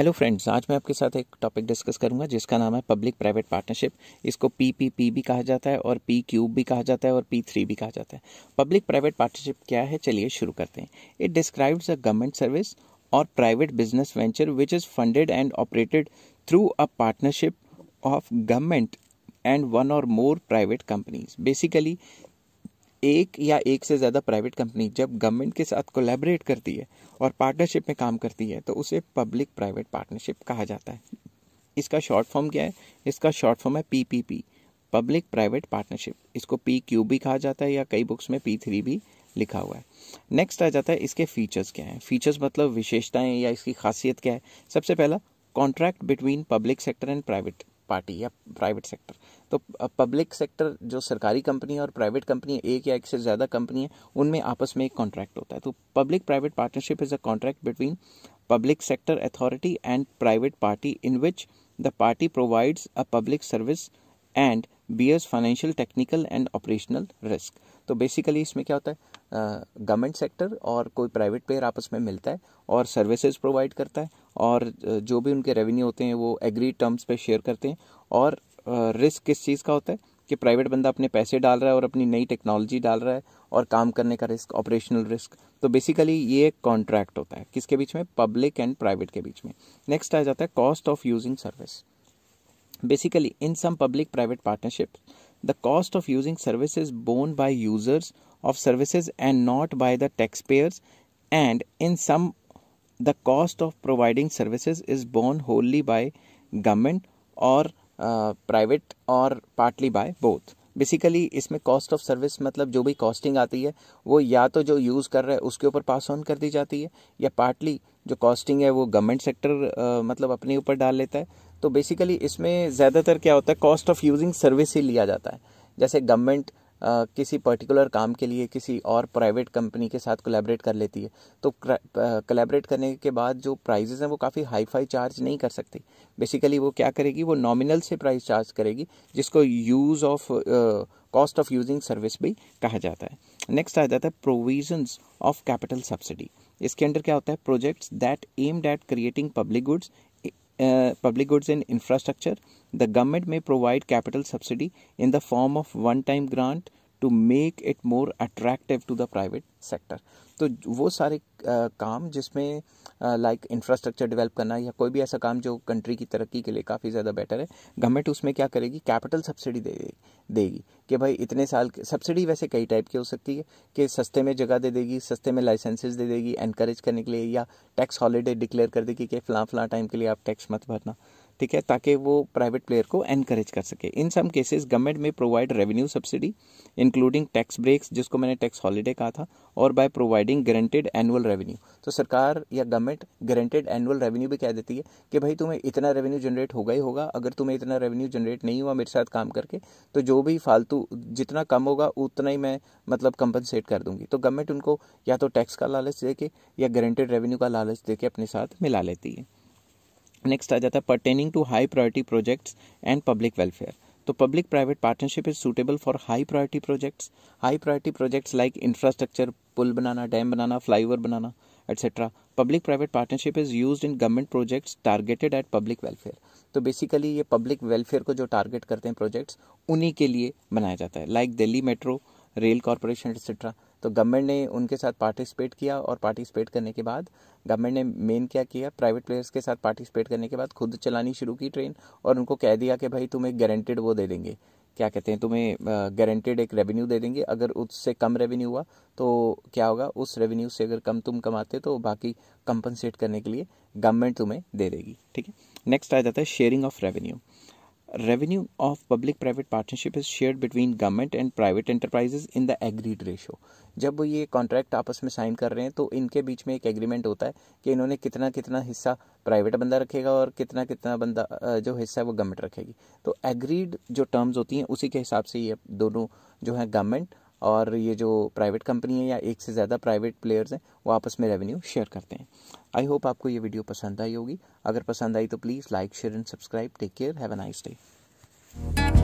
Hello friends आज मैं आपके साथ एक टॉपिक डिस्कस करूँगा, जिसका नाम है पब्लिक प्राइवेट पार्टनरशिप इसको पीपीपी भी कहा जाता है और पी क्यूब भी कहा जाता है और पी थ्री भी कहा जाता है। पब्लिक प्राइवेट पार्टनरशिप क्या है? चलिए शुरू करते हैं। It describes a government service or private business venture which is funded and operated through a partnership of government and one or more private companies basically एक या एक से ज़्यादा प्राइवेट कंपनी जब गवर्नमेंट के साथ कोलैबोरेट करती है और पार्टनरशिप में काम करती है तो उसे पब्लिक प्राइवेट पार्टनरशिप कहा जाता है। इसका शॉर्ट फॉर्म क्या है? इसका शॉर्ट फॉर्म है पीपीपी पब्लिक प्राइवेट पार्टनरशिप इसको पी क्यू भी कहा जाता है या कई बुक्स में पी थ्री भी लिखा हुआ है। नेक्स्ट आ जाता है इसके फीचर्स क्या हैं? फीचर्स मतलब विशेषताएँ या इसकी खासियत क्या है? सबसे पहला contract between public sector and private party या प्राइवेट सेक्टर तो पब्लिक सेक्टर जो सरकारी कंपनी और प्राइवेट कंपनी एक या एक से ज़्यादा कंपनी है, उनमें आपस में एक कॉन्ट्रैक्ट होता है। तो public private partnership is a contract between public sector authority and private party in which the party provides a public service and bears financial technical and operational risk तो बेसिकली इसमें क्या होता है? गवर्नमेंट सेक्टर और कोई private player आपस में मिलता है और सर्विसेज़ प्रोवाइड करता है और जो भी उनके रेवेन्यू होते हैं वो एग्री टर्म्स पे शेयर करते हैं और रिस्क किस चीज़ का होता है? कि प्राइवेट बंदा अपने पैसे डाल रहा है और अपनी नई टेक्नोलॉजी डाल रहा है और काम करने का रिस्क ऑपरेशनल रिस्क तो बेसिकली ये एक कॉन्ट्रैक्ट होता है। किसके बीच में? पब्लिक एंड प्राइवेट के बीच में। नेक्स्ट आ जाता है cost of using service basically in some public private partnership cost of using service is borne by users of services and not by the taxpayers and in some the cost of providing services is borne wholly by government or uh, private or partly by both. Basically इसमें cost of service मतलब जो भी costing आती है वो या तो जो यूज़ कर रहा है उसके ऊपर पास ऑन कर दी जाती है या पार्टली जो कॉस्टिंग है वो गवर्नमेंट सेक्टर मतलब अपने ऊपर डाल लेता है तो बेसिकली इसमें ज़्यादातर क्या होता है कॉस्ट ऑफ़ यूजिंग सर्विस ही लिया जाता है। जैसे गवर्नमेंट किसी पर्टिकुलर काम के लिए किसी और प्राइवेट कंपनी के साथ कोलैबोरेट कर लेती है। तो कोलैबोरेट करने के बाद जो प्राइजेज़ हैं वो काफ़ी हाई फाई चार्ज नहीं कर सकती। बेसिकली वो क्या करेगी, वो नॉमिनल से प्राइस चार्ज करेगी, जिसको use of cost of using service भी कहा जाता है। नेक्स्ट आ जाता है प्रोविजंस ऑफ़ कैपिटल सब्सिडी इसके अंडर क्या होता है projects that aimed at creating public goods Uh, public goods and infrastructure, the government may provide capital subsidy in the form of one-time grant to make it more attractive to the private sector तो वो सारे काम जिसमें like infrastructure develop करना या कोई भी ऐसा काम जो कंट्री की तरक्की के लिए काफ़ी ज़्यादा बेटर है गवर्नमेंट उसमें क्या करेगी? कैपिटल सब्सिडी दे, देगी कि भाई इतने साल सब्सिडी वैसे कई टाइप की हो सकती है कि सस्ते में जगह दे देगी, सस्ते में लाइसेंसेज दे देगी एनकरेज करने के लिए या टैक्स हॉलीडे डिक्लेयर कर देगी कि फ़लाँ फ़लाँ टाइम के लिए आप टैक्स मत भरना। ठीक है, ताकि वो प्राइवेट प्लेयर को एनकरेज कर सके। In some cases government may provide revenue subsidy including tax breaks जिसको मैंने टैक्स हॉलीडे कहा था, और by providing guaranteed annual revenue तो सरकार या गवर्नमेंट गारंटेड एनुअल रेवेन्यू भी कह देती है कि भाई तुम्हें इतना रेवेन्यू जनरेट होगा ही होगा, अगर तुम्हें इतना रेवेन्यू जनरेट नहीं हुआ मेरे साथ काम करके तो जो भी फालतू जितना कम होगा, उतना ही मैं मतलब कंपनसेट कर दूँगी। तो गवर्नमेंट उनको या तो टैक्स का लालच दे के या गारंटेड रेवेन्यू का लालच दे के अपने साथ मिला लेती है। नेक्स्ट आ जाता है pertaining to high priority projects and public welfare तो public private partnership is suitable for high priority projects high priority projects like infrastructure पुल बनाना डैम बनाना flyover banana etcetera public private partnership is use in government projects targeted at public welfare तो basically ये public welfare को जो target करते हैं projects उन्हीं के लिए बनाया जाता है. Like Delhi metro rail corporation etcetera तो गवर्नमेंट ने उनके साथ पार्टिसिपेट किया और पार्टिसिपेट करने के बाद गवर्नमेंट ने मेन क्या किया? प्राइवेट प्लेयर्स के साथ पार्टिसिपेट करने के बाद खुद चलानी शुरू की ट्रेन और उनको कह दिया कि भाई तुम्हें गारंटेड वो दे देंगे। क्या कहते हैं? तुम्हें गारंटेड एक रेवेन्यू दे देंगे। अगर उससे कम रेवेन्यू हुआ तो क्या होगा? उस रेवेन्यू से अगर कम तुम कमाते तो बाकी कंपनसेट करने के लिए गवर्नमेंट तुम्हें दे देगी। ठीक है? नेक्स्ट आ जाता है sharing of revenue revenue of public private partnership is shared between government and private enterprises in the agreed ratio. जब वो ये कॉन्ट्रैक्ट आपस में साइन कर रहे हैं तो इनके बीच में एक एग्रीमेंट होता है कि इन्होंने कितना कितना हिस्सा प्राइवेट बंदा रखेगा और कितना कितना बंदा जो हिस्सा है वो गवर्नमेंट रखेगी। तो एग्रीड जो टर्म्स होती हैं, उसी के हिसाब से ये दोनों जो है गवर्नमेंट और ये जो प्राइवेट कंपनी है या एक से ज़्यादा प्राइवेट प्लेयर्स हैं, वो आपस में रेवेन्यू शेयर करते हैं। आई होप आपको ये वीडियो पसंद आई होगी। अगर पसंद आई तो please like share and subscribe take care have a nice day